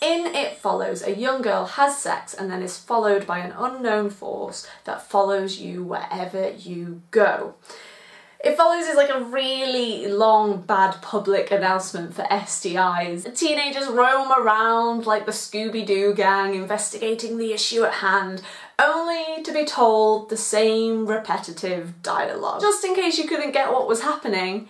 In It Follows, a young girl has sex and then is followed by an unknown force that follows you wherever you go. It Follows is like a really long bad public announcement for STIs. Teenagers roam around like the Scooby-Doo gang investigating the issue at hand, only to be told the same repetitive dialogue. Just in case you couldn't get what was happening,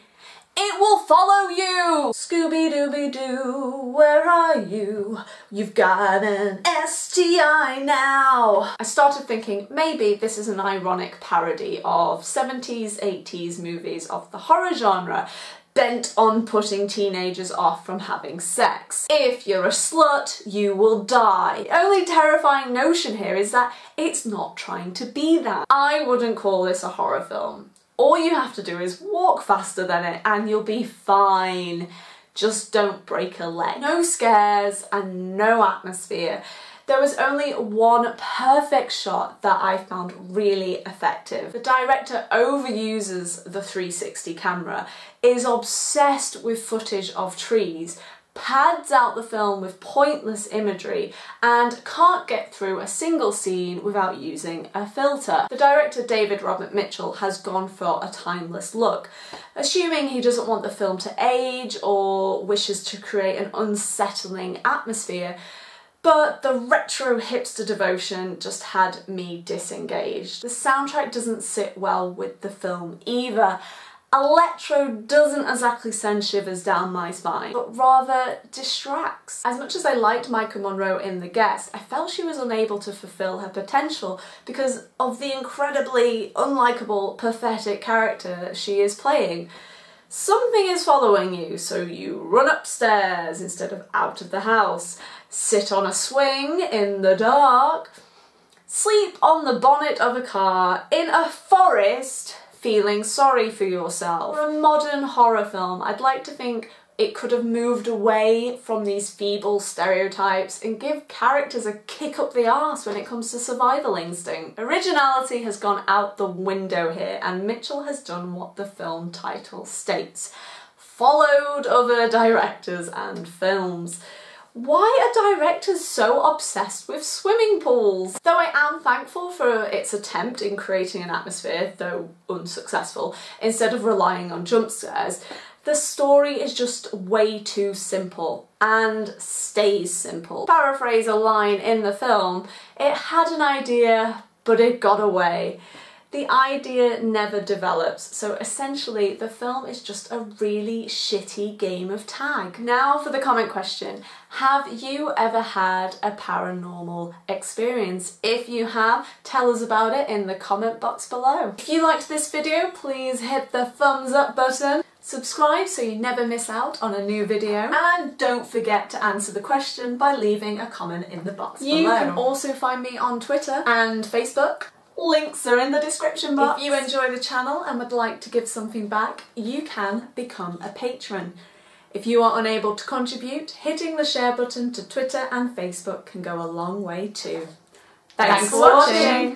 it will follow you! Scooby-Dooby-Doo, where are you? You've got an STI now! I started thinking maybe this is an ironic parody of 70s, 80s movies of the horror genre bent on putting teenagers off from having sex. If you're a slut, you will die. The only terrifying notion here is that it's not trying to be that. I wouldn't call this a horror film. All you have to do is walk faster than it and you'll be fine. Just don't break a leg. No scares and no atmosphere. There was only one perfect shot that I found really effective. The director overuses the 360 camera, is obsessed with footage of trees, pads out the film with pointless imagery and can't get through a single scene without using a filter. The director David Robert Mitchell has gone for a timeless look, assuming he doesn't want the film to age or wishes to create an unsettling atmosphere but the retro hipster devotion just had me disengaged. The soundtrack doesn't sit well with the film either Electro doesn't exactly send shivers down my spine, but rather distracts. As much as I liked Maika Monroe in The Guest, I felt she was unable to fulfill her potential because of the incredibly unlikable, pathetic character she is playing. Something is following you, so you run upstairs instead of out of the house, sit on a swing in the dark, sleep on the bonnet of a car in a forest feeling sorry for yourself. For a modern horror film, I'd like to think it could have moved away from these feeble stereotypes and give characters a kick up the arse when it comes to survival instinct. Originality has gone out the window here and Mitchell has done what the film title states. Followed other directors and films. Why are directors so obsessed with swimming pools? Though I am thankful for its attempt in creating an atmosphere, though unsuccessful, instead of relying on jump scares, the story is just way too simple and stays simple. Paraphrase a line in the film, it had an idea but it got away the idea never develops, so essentially the film is just a really shitty game of tag. Now for the comment question. Have you ever had a paranormal experience? If you have, tell us about it in the comment box below. If you liked this video, please hit the thumbs up button. Subscribe so you never miss out on a new video and don't forget to answer the question by leaving a comment in the box you below. You can also find me on Twitter and Facebook Links are in the description box. If you enjoy the channel and would like to give something back, you can become a patron. If you are unable to contribute, hitting the share button to Twitter and Facebook can go a long way too. Thanks, Thanks for watching. watching.